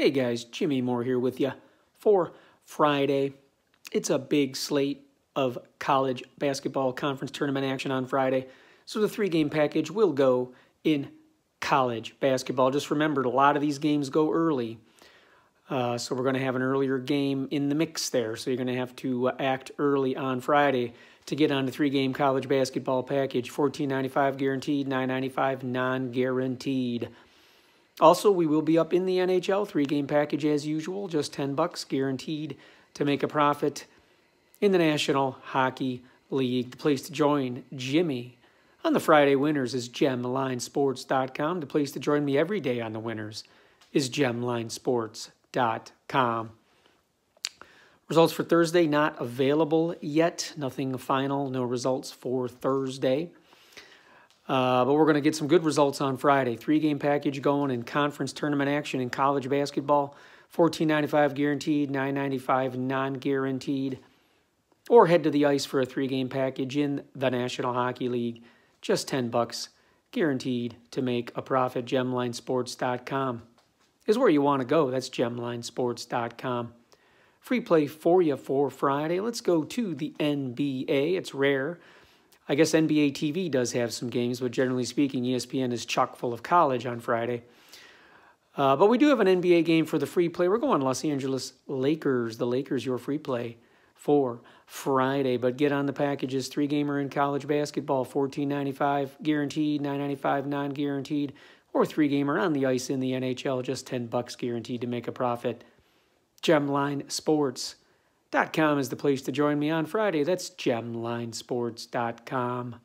Hey guys, Jimmy Moore here with you for Friday. It's a big slate of college basketball conference tournament action on Friday. So the three game package will go in college basketball. Just remember, a lot of these games go early. Uh, so we're going to have an earlier game in the mix there. So you're going to have to act early on Friday to get on the three game college basketball package. $14.95 guaranteed, $9.95 non guaranteed. Also, we will be up in the NHL three game package as usual, just 10 bucks guaranteed to make a profit in the National Hockey League. The place to join Jimmy on the Friday winners is gemlinesports.com. The place to join me every day on the winners is gemlinesports.com. Results for Thursday not available yet. Nothing final, no results for Thursday. Uh, but we're going to get some good results on Friday. Three game package going in conference tournament action in college basketball. $14.95 guaranteed, $9.95 non guaranteed. Or head to the ice for a three game package in the National Hockey League. Just 10 bucks guaranteed to make a profit. GemLineSports.com is where you want to go. That's GemLineSports.com. Free play for you for Friday. Let's go to the NBA. It's rare I guess NBA TV does have some games, but generally speaking, ESPN is chock full of college on Friday. Uh, but we do have an NBA game for the free play. We're going Los Angeles Lakers. The Lakers, your free play for Friday. But get on the packages. Three gamer in college basketball, fourteen ninety five guaranteed, nine ninety five non guaranteed, or three gamer on the ice in the NHL, just ten bucks guaranteed to make a profit. Gemline Sports. Dot com is the place to join me on Friday. That's gemlinesports.com.